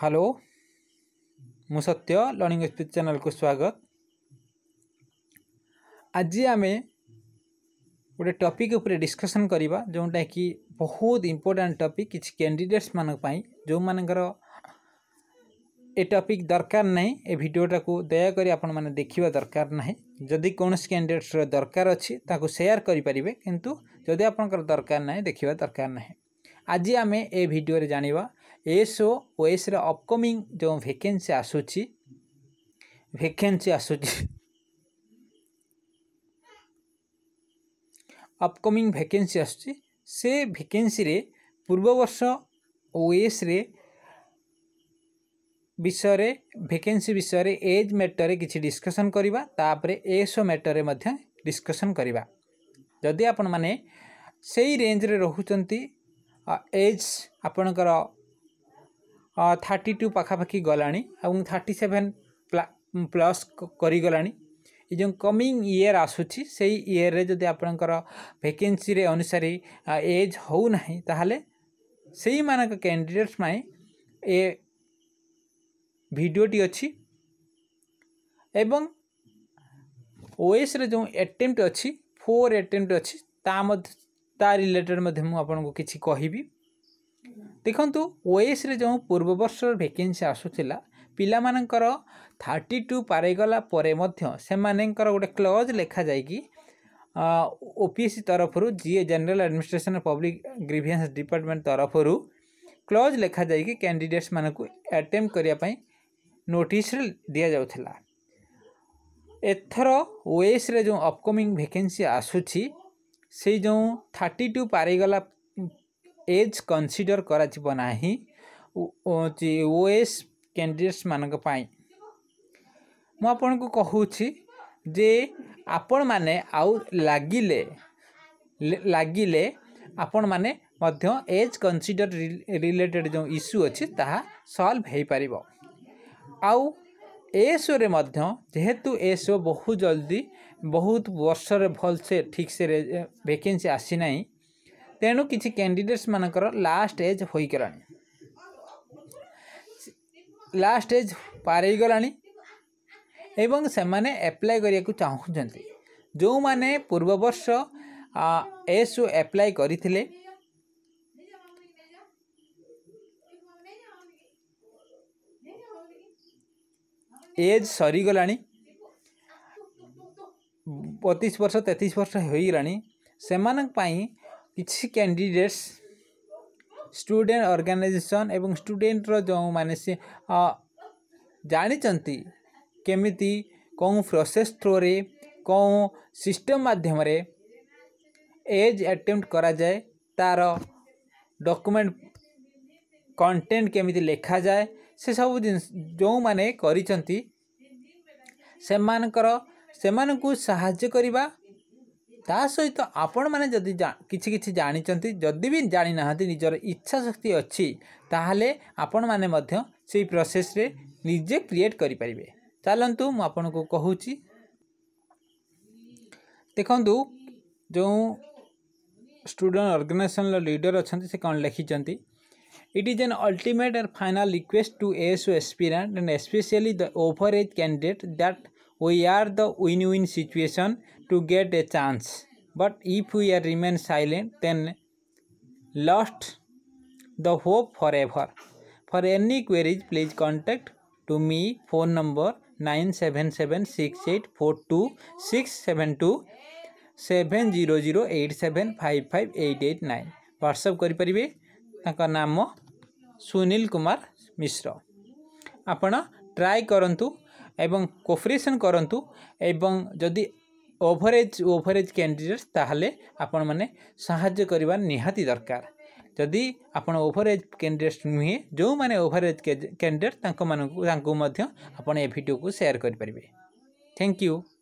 Hello मु सत्य learning speech channel को स्वागत आज आम गोटे टपिक डिस्कसन करवा जोटा कि बहुत इम्पोर्टां टपिक किसी कैंडिडेट्स मानी जो मानकर टॉपिक दरकार नहीं भिडटा को दयाक आप देखा दरकार ना जदि कौन कैंडिडेट्स दरकार अच्छी सेयार करें कि आप दरकार ना देखा दरकार ना आज आम ए भिडे जानवा ओ एसओ ओएस अपकमिंग जो भेके आसूची भेके आसूची अपकमिंग भेके आसके पूर्व वर्ष ओएस विषय भेके विषय एज मैटर किसी डिस्कसन करवापर एसओ मैटर डिस्कसन करवा जदि आपण मैने रेज रे रोच एज आपणकर থার্টি টু পাখাপাখি গলানি এবং থার্টি সেভেন প্লস করিগলানি ଏ ଯେଉଁ କମିଂ ଇୟର୍ ଆସୁଛି ସେଇ ଇୟର୍ରେ ଯଦି ଆପଣଙ୍କର ଭେକେନ୍ସିରେ ଅନୁସାରେ ଏଜ୍ ହେଉନାହିଁ ତାହେଲେ ସେଇମାନଙ୍କ କ୍ୟାଣ୍ଡିଡେଟ୍ସ ପାଇଁ ଏ ଭିଡ଼ିଓଟି ଅଛି ଏବଂ ଓଏସ୍ରେ ଯେଉଁ ଆଟେମ୍ପ୍ଟ ଅଛି ଫୋର୍ ଆଟେମ୍ପ୍ଟ ଅଛି ତା ମଧ୍ୟ ତା ରିଲେଟେଡ଼୍ ମଧ୍ୟ ମୁଁ ଆପଣଙ୍କୁ କିଛି କହିବି ଦେଖନ୍ତୁ ଓଏସ୍ରେ ଯେଉଁ ପୂର୍ବ ବର୍ଷର ଭେକେନ୍ସି ଆସୁଥିଲା ପିଲାମାନଙ୍କର ଥାର୍ଟି ଟୁ ପାରେଇଗଲା ପରେ ମଧ୍ୟ ସେମାନଙ୍କର ଗୋଟେ କ୍ଲଜ୍ ଲେଖାଯାଇକି ଓ ପି ଏସ୍ ସି ତରଫରୁ ଯିଏ general administration public grievance department ତରଫରୁ କ୍ଲଜ୍ ଲେଖାଯାଇକି କ୍ୟାଣ୍ଡିଡେଟ୍ସମାନଙ୍କୁ ଆଟେମ୍ପ୍ଟ କରିବା ପାଇଁ ନୋଟିସ୍ରେ ଦିଆଯାଉଥିଲା ଏଥର ଓଏସ୍ରେ ଯେଉଁ ଅପକମିଂ ଭେକେନ୍ସି ଆସୁଛି ସେଇ ଯେଉଁ ଥାର୍ଟି ଟୁ ପାରେଇଗଲା ଏଜ୍ କନସିଡ଼ର କରାଯିବ ନାହିଁ ହେଉଛି ଓଏସ୍ କ୍ୟାଣ୍ଡିଡେଟ୍ସମାନଙ୍କ ପାଇଁ ମୁଁ ଆପଣଙ୍କୁ କହୁଛି ଯେ ଆପଣମାନେ ଆଉ ଲାଗିଲେ ଲାଗିଲେ ଆପଣମାନେ ମଧ୍ୟ ଏଜ୍ କନସିଡ଼ର ରିଲେଟେଡ଼୍ ଯେଉଁ ଇସ୍ୟୁ ଅଛି ତାହା ସଲ୍ଭ ହୋଇପାରିବ ଆଉ ଏ ଶୋରେ ମଧ୍ୟ ଯେହେତୁ ଏ ଶୋ ବହୁତ ଜଲ୍ଦି ବହୁତ ବର୍ଷରେ ଭଲସେ ଠିକ୍ସେ ଭେକେନ୍ସି ଆସିନାହିଁ ତେଣୁ କିଛି କ୍ୟାଣ୍ଡିଡେଟ୍ସ ମାନଙ୍କର ଲାଷ୍ଟ ଏଜ୍ ହୋଇଗଲାଣି ଲାଷ୍ଟ ଏଜ୍ ପାର ହେଇଗଲାଣି ଏବଂ ସେମାନେ ଆପ୍ଲାଏ କରିବାକୁ ଚାହୁଁଛନ୍ତି ଯେଉଁମାନେ ପୂର୍ବବର୍ଷ ଏସ୍ୟୁ ଆପ୍ଲାଏ କରିଥିଲେ ଏଜ୍ ସରିଗଲାଣି ବତିଶ ବର୍ଷ ତେତିଶ ବର୍ଷ ହୋଇଗଲାଣି ସେମାନଙ୍କ ପାଇଁ କିଛି କ୍ୟାଣ୍ଡିଡ଼େଟ୍ସ ଷ୍ଟୁଡ଼େଣ୍ଟ ଅର୍ଗାନାଇଜେସନ୍ ଏବଂ ଷ୍ଟୁଡ଼େଣ୍ଟର ଯେଉଁମାନେ ସେ ଜାଣିଛନ୍ତି କେମିତି କେଉଁ ପ୍ରୋସେସ୍ ଥ୍ରୋରେ କେଉଁ ସିଷ୍ଟମ୍ ମାଧ୍ୟମରେ ଏଜ୍ ଆଟେମ୍ପ୍ଟ କରାଯାଏ ତା'ର ଡକୁମେଣ୍ଟ କଣ୍ଟେଣ୍ଟ କେମିତି ଲେଖାଯାଏ ସେସବୁ ଜିନିଷ ଯେଉଁମାନେ କରିଛନ୍ତି ସେମାନଙ୍କର ସେମାନଙ୍କୁ ସାହାଯ୍ୟ କରିବା ତା ସହିତ ଆପଣମାନେ ଯଦି କିଛି କିଛି ଜାଣିଛନ୍ତି ଯଦି ବି ଜାଣିନାହାନ୍ତି ନିଜର ଇଚ୍ଛା ଶକ୍ତି ଅଛି ତାହେଲେ ଆପଣମାନେ ମଧ୍ୟ ସେଇ ପ୍ରୋସେସ୍ରେ ନିଜେ କ୍ରିଏଟ୍ କରିପାରିବେ ଚାଲନ୍ତୁ ମୁଁ ଆପଣଙ୍କୁ କହୁଛି ଦେଖନ୍ତୁ ଯେଉଁ ଷ୍ଟୁଡେଣ୍ଟ ଅର୍ଗାନାଇଜେସନ୍ର ଲିଡର୍ ଅଛନ୍ତି ସେ କ'ଣ ଲେଖିଛନ୍ତି It is an ultimate and final request to ASO aspirant and especially the overage candidate that we are the win-win situation to get a chance. But if we remain silent, then lost the hope forever. For any queries, please contact to me phone number 97768426727008755889 WhatsApp करि परिबे ताका नाम सुनील कुमार मिश्र आपण try करंतु ଏବଂ cooperation କରନ୍ତୁ ଏବଂ ଯଦି ଓଭରେଜ୍ ଓଭରେଜ୍ କ୍ୟାଣ୍ଡିଡ଼େଟ୍ ତାହେଲେ ଆପଣମାନେ ସାହାଯ୍ୟ କରିବା ନିହାତି ଦରକାର ଯଦି ଆପଣ ଓଭରେଜ୍ କ୍ୟାଣ୍ଡିଡ଼େଟ୍ ନୁହେଁ ଯେଉଁମାନେ ଓଭରେଜ୍ କ୍ୟାଣ୍ଡିଡ଼େଟ୍ ତାଙ୍କମାନଙ୍କୁ ତାଙ୍କୁ ମଧ୍ୟ ଆପଣ ଏ ଭିଡ଼ିଓକୁ ସେୟାର କରିପାରିବେ ଥ୍ୟାଙ୍କ ୟୁ